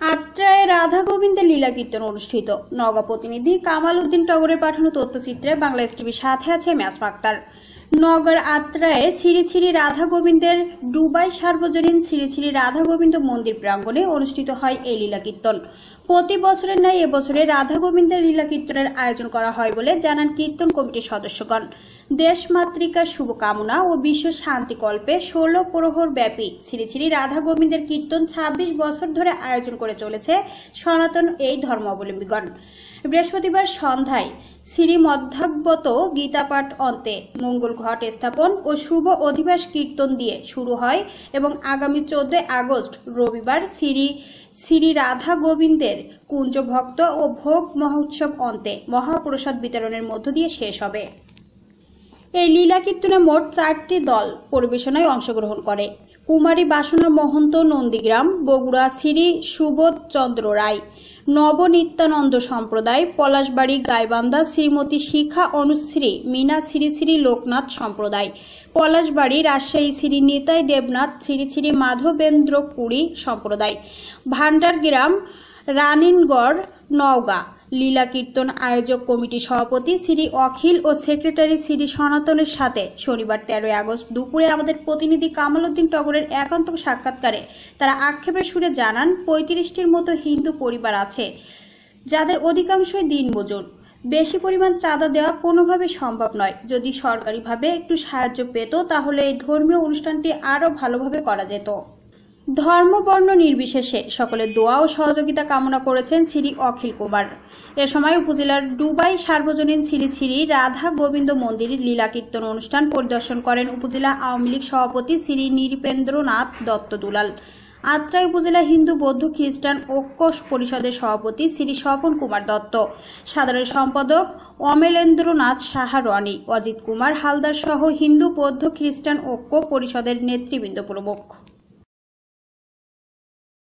আত্রায় রাধা গোবিন্দের লীলা কীর্তন অনুষ্ঠিত। নগা প্রতিনিধি কামাল উদ্দিন টগরের পাঠানো তথ্যচিত্রে বাংলাদেশ টিভির সাথে আছে ম্যাস আক্তার নগর আত্রায়ে শ্রী শ্রী রাধা গোবিন্দের ডুবাই সার্বজনীন শ্রী শ্রী রাধা গোবিন্দ মন্দির প্রাঙ্গণে অনুষ্ঠিত হয় এই লীলা কীর্তন। প্রতি বছরের ন্যায় এবছরে রাধা গোবিন্দের লীলা কীর্তনের আয়োজন করা হয় বলে জানান কীর্তন কমিটির সদস্যগণ। দেশমাতৃকার শুভকামনা ও বিশ্ব শান্তিকল্পে ষোলো প্রহর ব্যাপী শ্রী শ্রী রাধা গোবিন্দের কীর্তন ২৬ বছর ধরে আয়োজন করে চলেছে সনাতন এই ধর্মাবলম্বীগণ। বৃহস্পতিবার সন্ধ্যায় শ্রীমধ্যাগত গীতাপাঠ অন্তে মঙ্গল ঘট স্থাপন ও শুভ অধিবাস কীর্তন দিয়ে শুরু হয় এবং আগামী চোদ্দই আগস্ট রবিবার শ্রী শ্রী রাধা গোবিন্দের কুঞ্জ ভক্ত ও ভোগ মহোৎসব অন্তে মহাপ্রসাদ বিতরণের মধ্য দিয়ে শেষ হবে। এই লীলা কীর্তনে মোট চারটি দল পরিবেশনায় অংশগ্রহণ করে। কুমারী বাসনা, মহন্ত নন্দীগ্রাম, বগুড়া শ্রী সুবোধ চন্দ্র রায়, নবনিত্যানন্দ সম্প্রদায়, পলাশবাড়ি, গাইবান্ধা, শ্রীমতী শিখা, অনুশ্রী, মীনা শ্রী শ্রী লোকনাথ সম্প্রদায়, পলাশবাড়ি, রাজশাহী শ্রী নিতাই দেবনাথ শ্রী শ্রী মাধবেন্দ্র পুরী সম্প্রদায়, ভান্ডারগ্রাম, রানিনগড়, নওগাঁ লীলা কীর্তন আয়োজক কমিটির সভাপতি শ্রী অখিল ও সেক্রেটারি শ্রী সনাতনের সাথে শনিবার তেরোই আগস্ট দুপুরে আমাদের প্রতিনিধি কামাল উদ্দিন টগরের একান্ত সাক্ষাৎকারে তারা আক্ষেপের সুরে জানান, পঁয়ত্রিশটির মতো হিন্দু পরিবার আছে যাদের অধিকাংশই দিনমজুর বেশি পরিমাণ চাঁদা দেওয়া কোনোভাবে সম্ভব নয়। যদি সরকারিভাবে একটু সাহায্য পেত, তাহলে এই ধর্মীয় অনুষ্ঠানটি আরও ভালোভাবে করা যেত। ধর্ম বর্ণ নির্বিশেষে সকলের দোয়া ও সহযোগিতা কামনা করেছেন শ্রী অখিল কুমার। এ সময় উপজেলার ডুবাই সার্বজনীন শ্রী শ্রী রাধা গোবিন্দ মন্দির লীলা কীর্তন অনুষ্ঠান পরিদর্শন করেন উপজেলা আওয়ামী লীগ সভাপতি শ্রী নৃপেন্দ্রনাথ দত্ত দুলাল। আত্রাই উপজেলা হিন্দু বৌদ্ধ খ্রিস্টান ঐক্য পরিষদের সভাপতি শ্রী স্বপন কুমার দত্ত। সাধারণ সম্পাদক অমেলেন্দ্রনাথ সাহা রনি, অজিত কুমার হালদার সহ হিন্দু বৌদ্ধ খ্রিস্টান ঐক্য পরিষদের নেতৃবৃন্দ প্রমুখ।